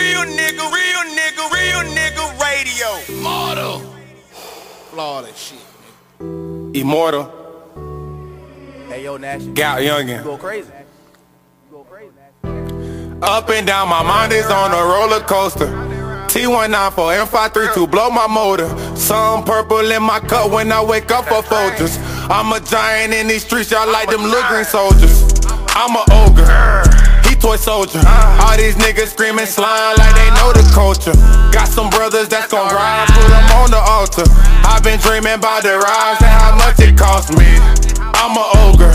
real nigga, real nigga, real nigga radio. Immortal. Flawless shit. Immortal. Hey yo, Nash, you Gap Youngin. go crazy. You go crazy. Up and down, my mind is on a roller coaster. T194 M532 blow my motor. Some purple in my cup when I wake up for Folgers. I'm a giant in these streets, y'all like them little green soldiers. I'm a ogre. He toy soldier. All these niggas screaming slime like they know the culture. Got some brothers that's gon' ride, put them on the altar. I've been dreaming about the rise and how much it cost me. I'm a ogre.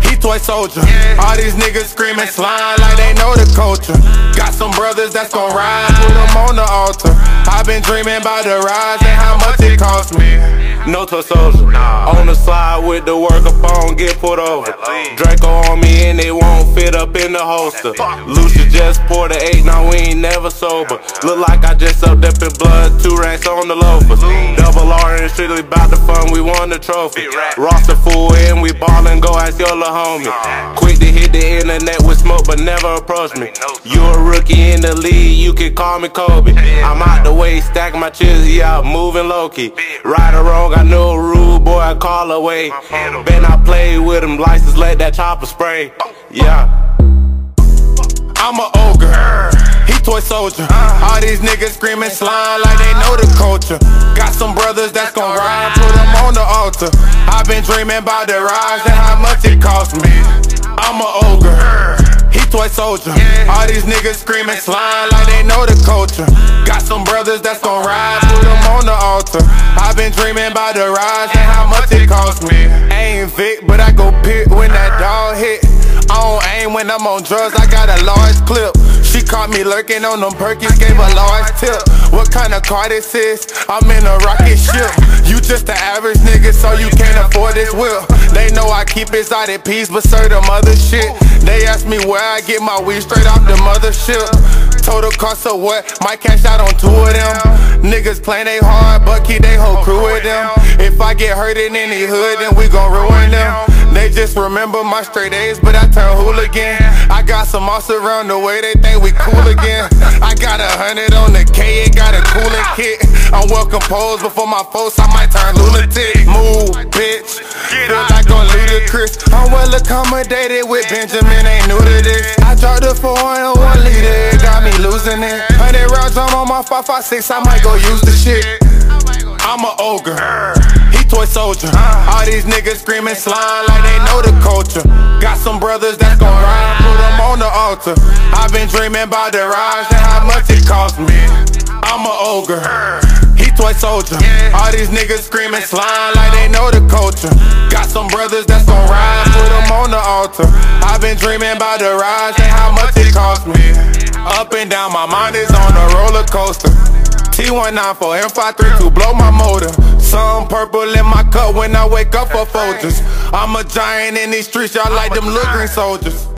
He toy soldier. All these niggas screaming slime like they know the culture. Got some brothers that's gon' ride, put them on the altar. I've been dreaming about the rise and how much it cost me. No toy soldier. On the with the work phone, get put over. Draco on me and they won't fit up in the holster. Lucia just poured a eight, now we ain't never sober. Look like I just upped up in blood, two ranks on the loafers. Double R and strictly about the fun, we won the trophy. Roster full and we ballin', go ask your little homie. Quick to hit the internet never approach me. You a rookie in the league, you can call me Kobe. I'm out the way, stacking my chizzy out, moving low key. Right or wrong, I know a rude boy, I call away. Ben I play with him, license let that chopper spray. Yeah. I'm a ogre. He toy soldier. All these niggas screaming slime like they know the culture. Got some brothers that's gon' ride, put them on the altar. I've been dreaming about the rise and how much it cost me. I'm a ogre. Toy soldier. All these niggas screaming slime like they know the culture. Got some brothers that's gon' ride, put them on the altar. I've been dreaming about the rise and how much it cost me. Ain't Vic, but I go pit when that dog hit. I don't aim when I'm on drugs, I got a large clip. She caught me lurking on them perkies, gave a large tip. What kind of car this is? I'm in a rocket ship. You just an average nigga, so you can't afford this whip. They know I keep exotic peas, but them other shit. They ask me where I get my weed straight off the mothership. Total cost of what? Might cash out on two of them. Niggas playin' they hard, but keep they whole crew with them. If I get hurt in any hood, then we gon' ruin them. Remember my straight A's, but I turn hooligan. I got some moss around the way, they think we cool again. I got a hundred on the K, it got a cooling kit. I'm well composed before my folks, I might turn lunatic. Move, bitch. Feel like I'm ludicrous. I'm well accommodated with Benjamin, ain't new to this. I dropped the four and one liter, it got me losing it. Hundred rounds, I'm on my 556, I might go use the shit. I'm a ogre. Toy soldier. All these niggas screaming slime like they know the culture. Got some brothers that's gon' ride, put them on the altar. I've been dreaming about the rise and how much it cost me. I'm a ogre. He toy soldier. All these niggas screaming slime like they know the culture. Got some brothers that's gon' ride, put them on the altar. I've been dreaming about the rise and how much it cost me. Up and down, my mind is on a roller coaster. T194 M532 blow my motor. Some purple in my cup when I wake up for Folgers. I'm a giant in these streets, y'all like them little green soldiers.